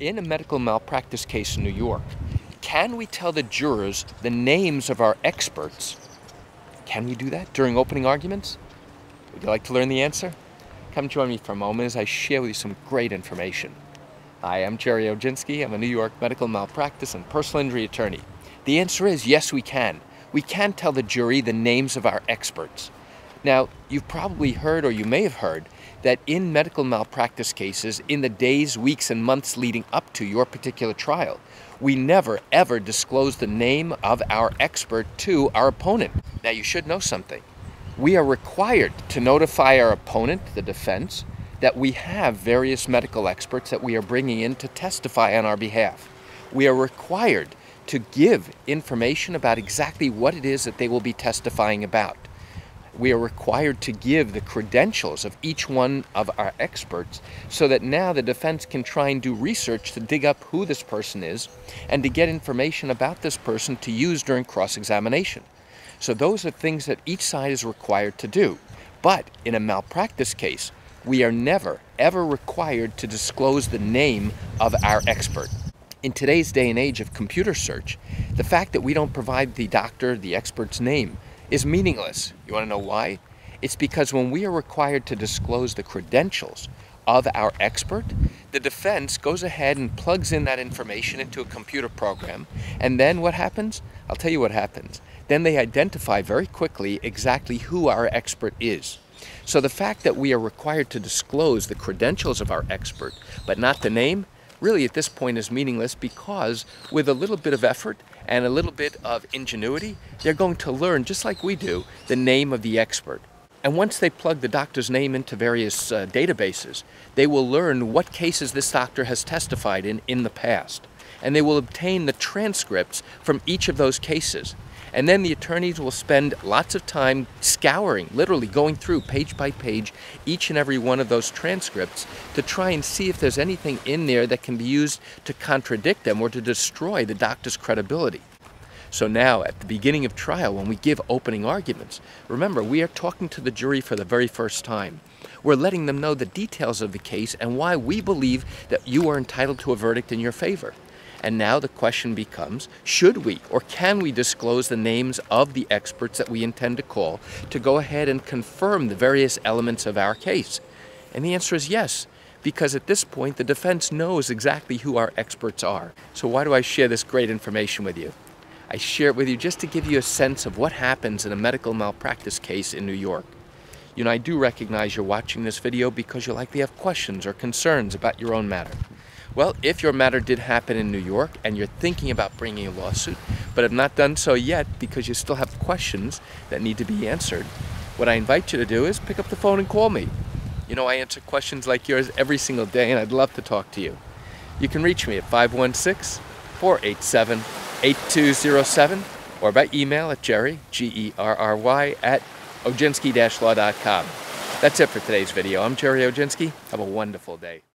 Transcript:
in a medical malpractice case in New York, can we tell the jurors the names of our experts? Can we do that during opening arguments? Would you like to learn the answer? Come join me for a moment as I share with you some great information. Hi, I'm Gerry Oginski. I'm a New York medical malpractice and personal injury attorney. The answer is yes, we can. We can tell the jury the names of our experts. Now, you've probably heard, or you may have heard, that in medical malpractice cases, in the days, weeks, and months leading up to your particular trial, we never ever disclose the name of our expert to our opponent. Now, you should know something. We are required to notify our opponent, the defense, that we have various medical experts that we are bringing in to testify on our behalf. We are required to give information about exactly what it is that they will be testifying about we are required to give the credentials of each one of our experts so that now the defense can try and do research to dig up who this person is and to get information about this person to use during cross-examination. So those are things that each side is required to do. But in a malpractice case, we are never, ever required to disclose the name of our expert. In today's day and age of computer search, the fact that we don't provide the doctor, the expert's name, is meaningless. You want to know why? It's because when we are required to disclose the credentials of our expert, the defense goes ahead and plugs in that information into a computer program. And then what happens? I'll tell you what happens. Then they identify very quickly exactly who our expert is. So the fact that we are required to disclose the credentials of our expert, but not the name, really at this point is meaningless because with a little bit of effort and a little bit of ingenuity, they're going to learn, just like we do, the name of the expert. And once they plug the doctor's name into various uh, databases, they will learn what cases this doctor has testified in in the past. And they will obtain the transcripts from each of those cases. And then the attorneys will spend lots of time scouring, literally going through page by page each and every one of those transcripts to try and see if there's anything in there that can be used to contradict them or to destroy the doctor's credibility. So now, at the beginning of trial, when we give opening arguments, remember, we are talking to the jury for the very first time. We're letting them know the details of the case and why we believe that you are entitled to a verdict in your favor. And now the question becomes, should we or can we disclose the names of the experts that we intend to call to go ahead and confirm the various elements of our case? And the answer is yes, because at this point the defense knows exactly who our experts are. So why do I share this great information with you? I share it with you just to give you a sense of what happens in a medical malpractice case in New York. You know, I do recognize you're watching this video because you likely have questions or concerns about your own matter. Well, if your matter did happen in New York and you're thinking about bringing a lawsuit, but have not done so yet because you still have questions that need to be answered, what I invite you to do is pick up the phone and call me. You know, I answer questions like yours every single day, and I'd love to talk to you. You can reach me at 516 487 8207 or by email at gerry, G E R R Y, at oginski law.com. That's it for today's video. I'm Gerry Oginski. Have a wonderful day.